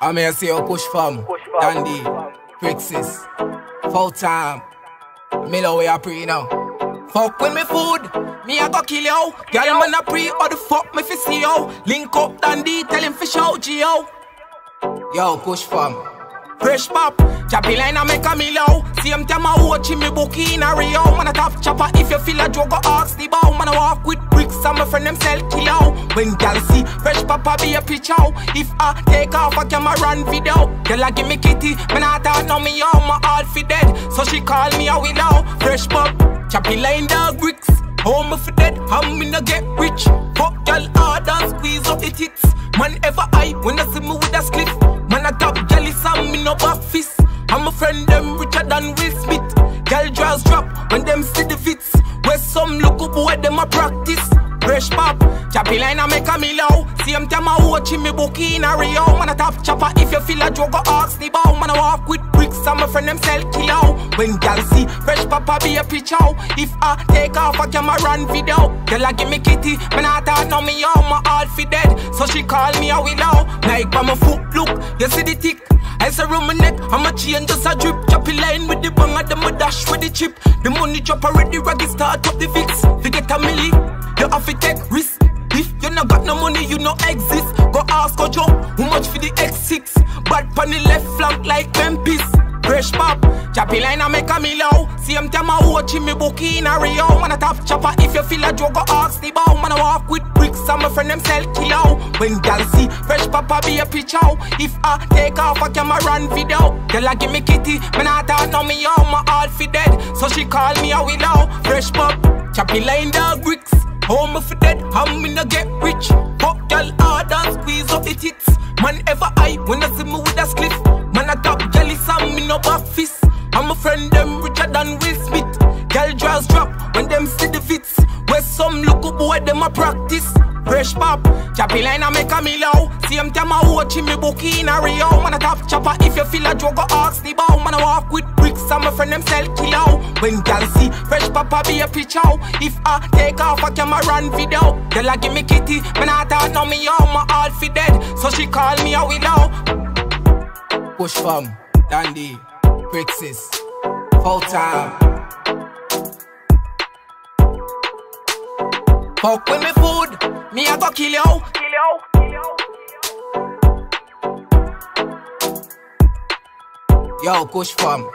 I'm here see you oh, push from Push fam. Dandy, Prixis, full time. Miller way I pre now. Fuck with me food, me I go kill you. Girl man I pre or the fuck me fi see you. Link up Dandy, tell him fi show Gio. Yo, push from. Freshpop, choppy line I make a milo. Same time I watch me bookie in a Rio. Man a top chopper if you feel a joke go ask the bow. Man I walk with bricks and my friend them sell kilo. When gal see fresh papa be a picture. If I take off a camera run video, girl I give me kitty. Man I thought know me all my all fi dead. So she call me a willow. Freshpop, choppy line dog bricks. Oh, Home for dead, I'm in a get rich. Fuck girl hard and squeeze up the tits. Man ever hype when I see me with a spliff. No back fist. I'm a friend them richer than Will Smith. Girl draws drop when them see the fits. Where some look up where them a practice. Freshpop, choppy line I make a me low. Same time I watch me bookie in a Rio. Man a top chopper if you feel a drug go ask the bow. Man I walk with bricks and my friend them sell kilo. When gal see fresh papa be a picture. If I take off a camera run video, girl I give me kitty. Man I thought know me all my all fi dead. So she call me a willow. Like by my foot look, you see the tick. I say round my neck, I'm a chain just a drip. Choppy line with the bang and them a dash with the chip. The money drop already, raggy start up the fix. Forget a milli, you have to take risk. If you not got no money, you no exist. Go ask Joe, how much for the X6? Bad pon the left flank like Memphis. Freshpop, choppy line I make a low. Same time I watch me bookie in a Rio. Man a top chopper, if you feel a joke, go ask the bow. Man I walk with bricks and my friend them sell kilo. When gal see fresh papa be a picture. If I take off a camera run video, girl I give me kitty. Man I thought know me all my fi dead. So she call me a willow. Freshpop, choppy line the bricks. Home for dead, I'm in a get rich. Fuck girl hard and squeeze up the tits. Man ever hype when I see me with a spliff. Man a top jelly some me no back fist. I'm a friend them richer than Will Smith. Girl draws drop when them see the fits. Where some look up where them a practice. Freshpop, choppy line I make a me low. Same time I watch me bookie in a Rio. Man a top chopper if you feel a joke go ask the bow. Man I walk with bricks and my friend them sell kilo. When gal see fresh papa be a picture. If I take off a camera run video, girl I give me kitty. Man I thought know me all my all fi dead. So she call me a willow. Push from Dandy, Prixis, full time. Fuck with me food, me I go kill you. Kill you. Yo, push from